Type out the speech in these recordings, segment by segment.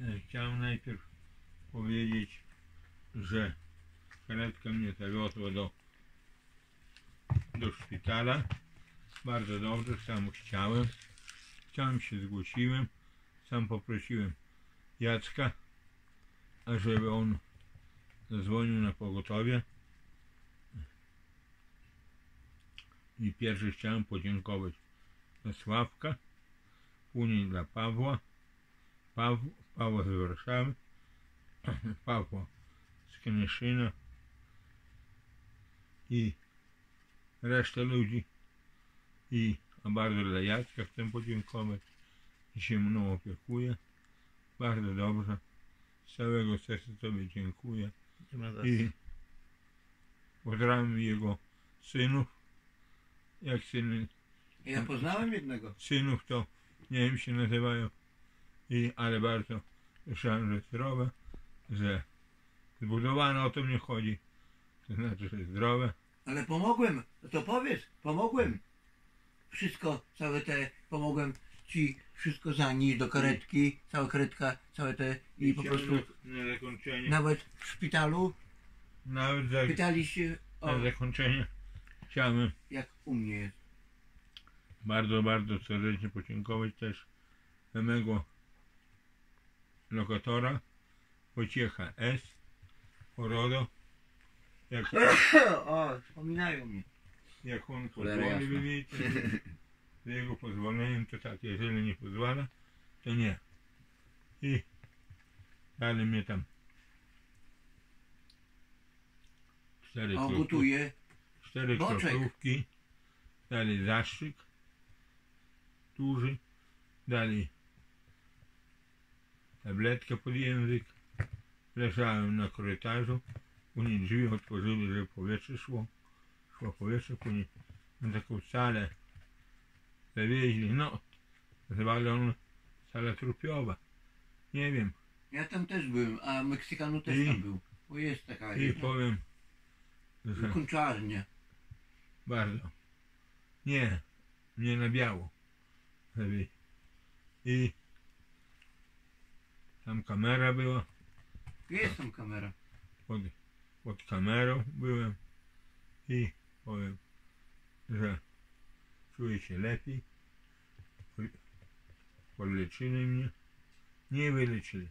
E, Chciałem najpierw powiedzieć, że karetka mnie zawiozła do, do szpitala. Bardzo dobrze, sam chciałem. Chciałem się zgłosiłem. Sam poprosiłem Jacka, ażeby on zadzwonił na pogotowie. I pierwszy chciałem podziękować dla Sławka, później dla Pawła, Paw, Pawła z Warszawy, Pawła z Konieszyna i resztę ludzi. I a bardzo dla Jacka chcę podziękować, że się mną opiekuje. Bardzo dobrze. Z całego serca Tobie dziękuję. I pozdrawiam jego synów. Jak syny, Ja poznałem jednego. synów to nie wiem się nazywają. I, ale bardzo słyszałem, że zdrowe, że zbudowane o to mnie chodzi. To znaczy, że zdrowe. Ale pomogłem, to powiedz, pomogłem. Wszystko, całe te, pomogłem ci wszystko zanieść do karetki, cała karetka, całe te i po prostu na zakończenie, nawet w szpitalu nawet za, pytali się o na zakończenie chciałbym jak u mnie jest. bardzo, bardzo serdecznie podziękować też mego lokatora Wojciecha S. Porodo. Jak, O, wspominają mnie. jak on pozwoli wymienić, z jego pozwoleniem to tak, jeżeli nie pozwala, to nie. I dali mnie tam cztery, O, kroplów- gotuje. cztery Boczek. kroplówki, dali zastrzyk duży, dali tabletkę pod język, leżałem na korytarzu, później drzwi otworzyli, żeby powietrze szło, szło powietrze, później na taką salę zawieźli, no, nazywali on sala trupiowa, nie wiem, Ja tam też byłem, a Meksykanu też I- tam był. Bo jest taka i jedna powiem, że kończarnia. Bardzo. Nie, nie na biało. I tam kamera była, Jest tam kamera. pod, pod kamerą byłem i powiem, że czuję się lepiej. Po- Podleczyli mnie. Nie wyleczyli,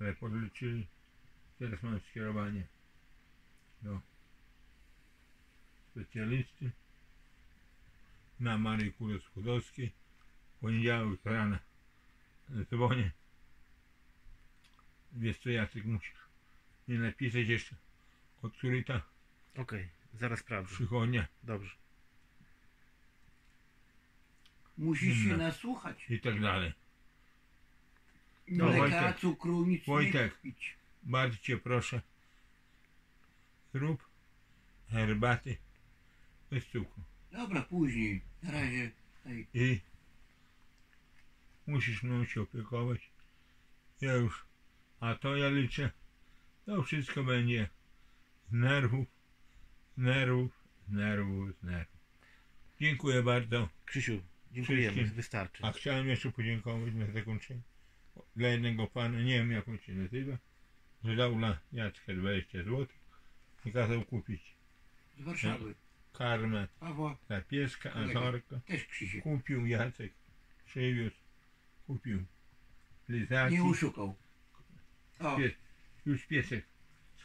ale podleczyli. Teraz mam skierowanie do specjalisty na Marii Kury Skłodowskiej. Poniedziałek rano dzwonię. Wiesz co, Jacek, musisz nie napisać jeszcze, od której ta Okej, zaraz sprawdzę. przychodnia Dobrze. Musisz się No. nasłuchać. i tak dalej. No, Mleka, Wojtek. cukru, nic Wojtek. nie pić. Bardzo cię proszę, zrób herbaty bez cukru. Dobra, później. Na razie. I musisz mną się opiekować. Ja już, a to ja liczę, to wszystko będzie z nerwów, z nerwów, z nerwów, z nerwów. Dziękuję bardzo. Krzysiu, dziękujemy, Wszystkim. wystarczy. A chciałem jeszcze podziękować na zakończenie dla jednego pana, nie wiem jak on się nazywa, że dał dla Jacka 20 zł i kazał kupić Z Warszawy. karmę Pawła dla pieska, Kolega. azorka. też Krzysiek. Kupił Jacek, przywiózł, kupił lizaki, Nie uszukał. O, Pies, już piesek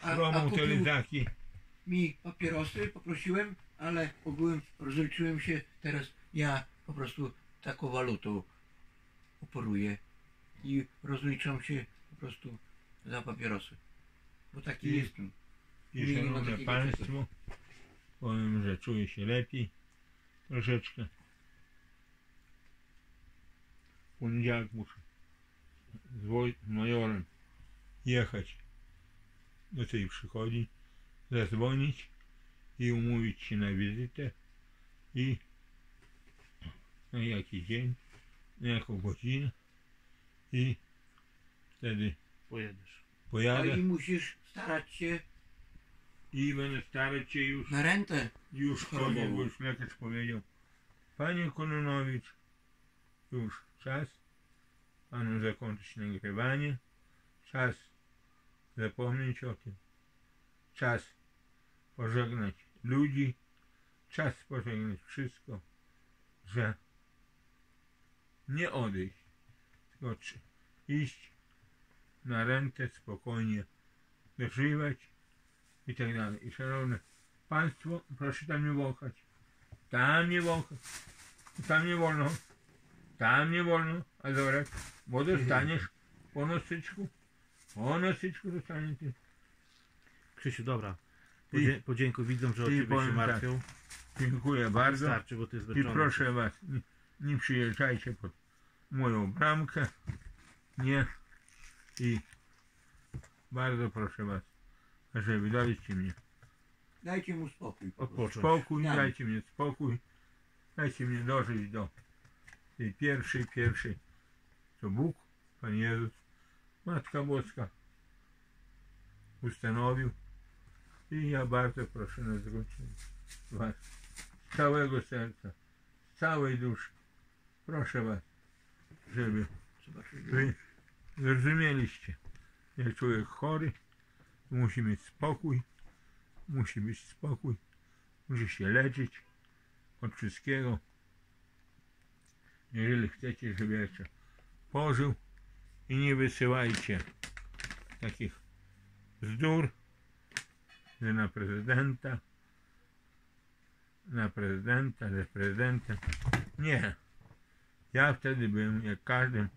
A- te kupił- lizaki, mi papierosy poprosiłem, ale ogółem rozliczyłem się. Teraz ja po prostu taką walutą operuję i rozliczam się po prostu za papierosy. Bo taki I- jestem. i Nie, ma szanowne takiego państwo, powiem, że czuję się lepiej troszeczkę. W poniedziałek muszę z, woj- z majorem jechać do tej przychodni, zadzwonić i umówić się na wizytę i na jaki dzień, na jaką godzinę i wtedy Pojedziesz. No pojadę i musisz starać się i będę starać się już na rentę. Już koniec, bo już lekarz powiedział. Panie Kononowicz, już czas panu zakończyć nagrywanie Czas zapomnieć o tym. Czas pożegnać ludzi. Czas pożegnać wszystko, że nie odejść, tylko iść na rentę spokojnie, dożywać i tak dalej. I szanowne Państwo, proszę tam nie wąchać. Tam nie wąchać. Tam nie wolno. Tam nie wolno, a zabrać, bo dostaniesz po nosyczku. Po nosyczku dostaniesz ty. Krzysiu, dobra. I- Podzie- podziękuj widzom, że o i ciebie się powiem tak. martwią. Dziękuję bardzo. Starczy, bo ty jest I zmęczony. proszę Was, nie, nie przyjeżdżajcie pod moją bramkę. Nie. I bardzo proszę Was, żeby daliście mnie Dajcie mu spokój. po prostu. Odpocząć. spokój, Ja. dajcie mnie spokój. Dajcie mnie dożyć do tej pierwszej, pierwszej, co Bóg, Pan Jezus, Matka Boska ustanowił. I ja bardzo proszę na zakończenie Was z całego serca, z całej duszy. Proszę Was, żeby. Wy zrozumieliście, jak człowiek chory musi mieć spokój, musi być spokój, musi się leczyć od wszystkiego. Jeżeli chcecie, żeby jeszcze pożył i nie wysyłajcie takich bzdur, że na prezydenta, na prezydenta, ze prezydentem. Nie. Ja wtedy byłem jak każdym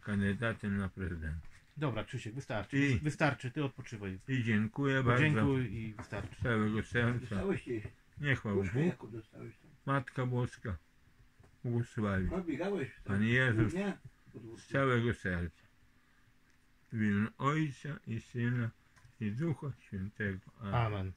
kandydatem na prezydenta. Dobra, Krzysiek, wystarczy. I- Wystarczy, ty odpoczywaj. I dziękuję bardzo Dziękuj i wystarczy. z całego serca. Niech Wam Bóg, jaką dostałeś tam. Matka Boska błogosławi. Pan Jezus z całego serca. Він Отця и Сина, и Духа Святого. Амен.